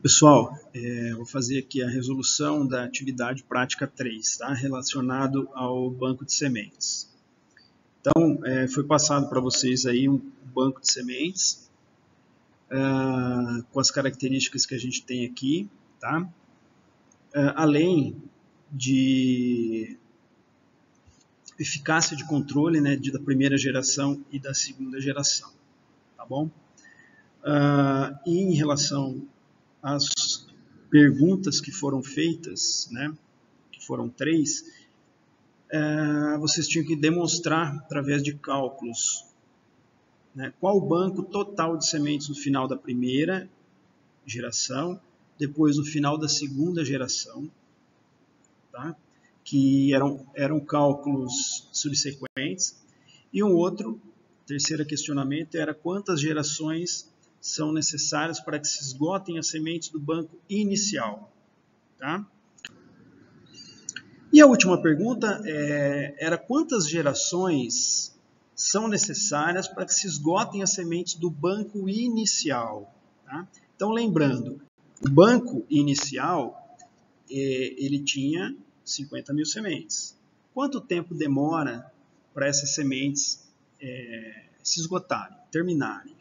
Pessoal, é, vou fazer aqui a resolução da atividade prática 3, tá? relacionado ao banco de sementes. Então, é, foi passado para vocês aí um banco de sementes, é, com as características que a gente tem aqui, tá? É, além de eficácia de controle né, de, da primeira geração e da segunda geração, tá bom? Uh, e em relação as perguntas que foram feitas, né, que foram três, é, vocês tinham que demonstrar através de cálculos né, qual o banco total de sementes no final da primeira geração, depois no final da segunda geração, tá? que eram, eram cálculos subsequentes, e um outro, terceiro questionamento, era quantas gerações são necessárias para que se esgotem as sementes do banco inicial. Tá? E a última pergunta é, era quantas gerações são necessárias para que se esgotem as sementes do banco inicial. Tá? Então, lembrando, o banco inicial é, ele tinha 50 mil sementes. Quanto tempo demora para essas sementes é, se esgotarem, terminarem?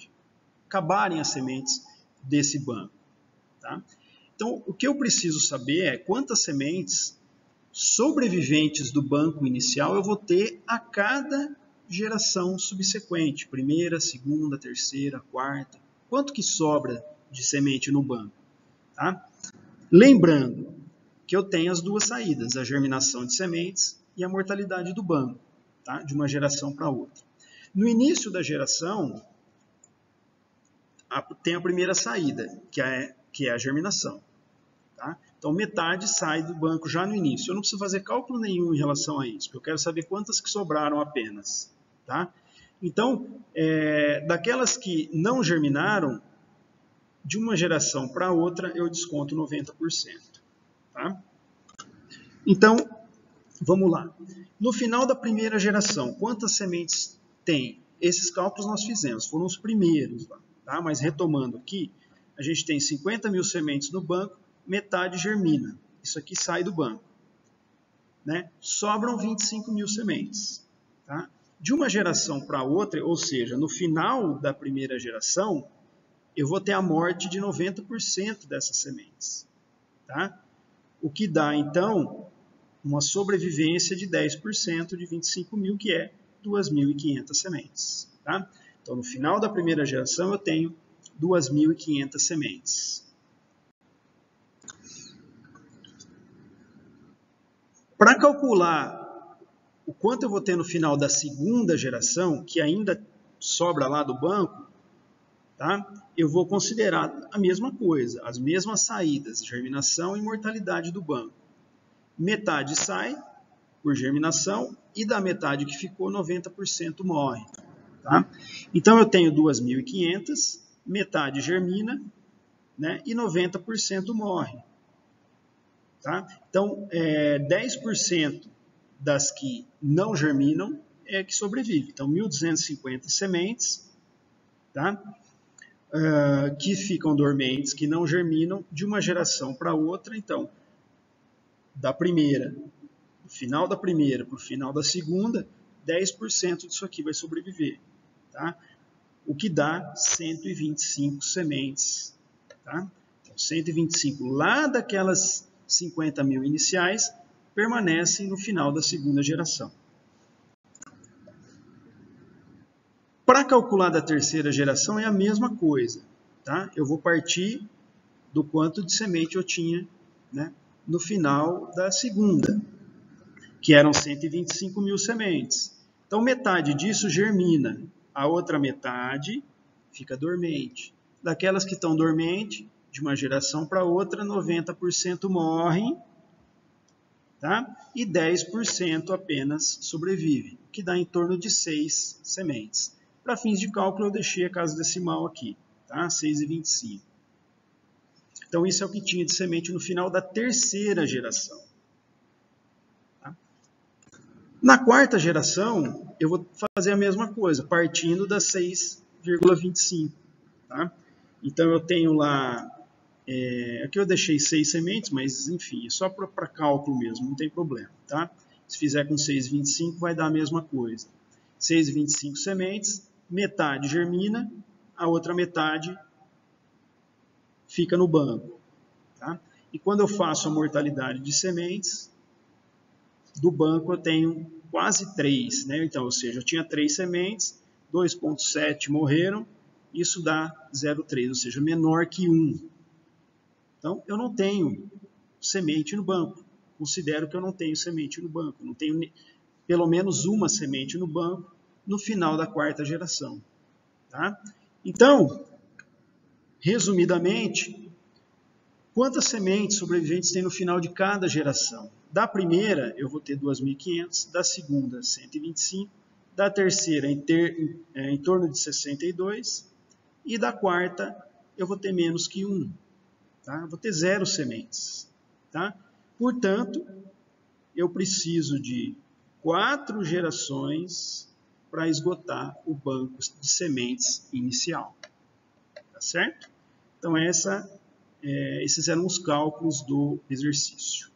Acabarem as sementes desse banco. Tá? Então, o que eu preciso saber é quantas sementes sobreviventes do banco inicial eu vou ter a cada geração subsequente, primeira, segunda, terceira, quarta, quanto que sobra de semente no banco. Tá? Lembrando que eu tenho as duas saídas, a germinação de sementes e a mortalidade do banco, tá? de uma geração para outra. No início da geração, a, tem a primeira saída, que é, que é a germinação. Tá? Então, metade sai do banco já no início. Eu não preciso fazer cálculo nenhum em relação a isso, porque eu quero saber quantas que sobraram apenas. Tá? Então, é, daquelas que não germinaram, de uma geração para outra, eu desconto 90%. Tá? Então, vamos lá. No final da primeira geração, quantas sementes tem? Esses cálculos nós fizemos, foram os primeiros lá. Tá? Mas retomando aqui, a gente tem 50 mil sementes no banco, metade germina. Isso aqui sai do banco. Né? Sobram 25 mil sementes. Tá? De uma geração para outra, ou seja, no final da primeira geração, eu vou ter a morte de 90% dessas sementes. Tá? O que dá, então, uma sobrevivência de 10% de 25 mil, que é 2.500 sementes. Tá? Então, no final da primeira geração, eu tenho 2.500 sementes. Para calcular o quanto eu vou ter no final da segunda geração, que ainda sobra lá do banco, tá? eu vou considerar a mesma coisa, as mesmas saídas, germinação e mortalidade do banco. Metade sai por germinação e da metade que ficou, 90% morre. Tá? Então eu tenho 2.500, metade germina né, e 90% morre. Tá? Então, é, 10% das que não germinam é que sobrevive. Então, 1.250 sementes tá? Uh, que ficam dormentes, que não germinam de uma geração para outra. Então, da primeira, do final da primeira para o final da segunda, 10% disso aqui vai sobreviver tá? o que dá 125 sementes. Tá? Então, 125 lá daquelas 50 mil iniciais permanecem no final da segunda geração. Para calcular da terceira geração é a mesma coisa. Tá? Eu vou partir do quanto de semente eu tinha né, no final da segunda, que eram 125 mil sementes. Então, metade disso germina a outra metade fica dormente. Daquelas que estão dormentes, de uma geração para outra, 90% morrem tá? e 10% apenas sobrevivem, que dá em torno de 6 sementes. Para fins de cálculo, eu deixei a casa decimal aqui, tá? 6,25. Então, isso é o que tinha de semente no final da terceira geração. Na quarta geração, eu vou fazer a mesma coisa, partindo da 6,25. Tá? Então, eu tenho lá É, aqui eu deixei seis sementes, mas enfim, é só para cálculo mesmo, não tem problema. Tá? Se fizer com 6,25 vai dar a mesma coisa. 6,25 sementes, metade germina, a outra metade fica no banco. Tá? E quando eu faço a mortalidade de sementes, do banco eu tenho quase 3. Né? Então, ou seja, eu tinha 3 sementes, 2,7 morreram, isso dá 0,3, ou seja, menor que 1. Então, eu não tenho semente no banco. Considero que eu não tenho semente no banco. Não tenho pelo menos uma semente no banco no final da quarta geração. Tá? Então, resumidamente, quantas sementes sobreviventes tem no final de cada geração? Da primeira, eu vou ter 2.500, da segunda, 125, da terceira, em, ter, é, em torno de 62, e da quarta, eu vou ter menos que 1. Tá? vou ter zero sementes. Tá? Portanto, eu preciso de quatro gerações para esgotar o banco de sementes inicial. Tá certo? Então, essa, é, esses eram os cálculos do exercício.